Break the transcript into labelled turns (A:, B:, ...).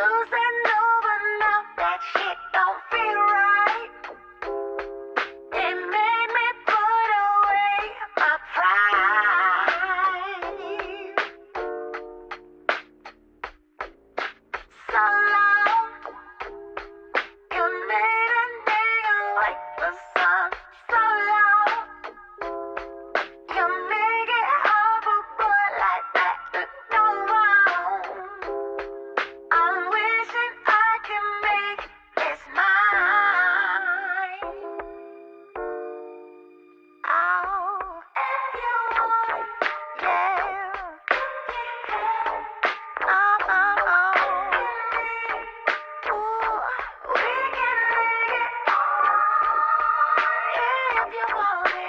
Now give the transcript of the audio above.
A: Lucy! 电话。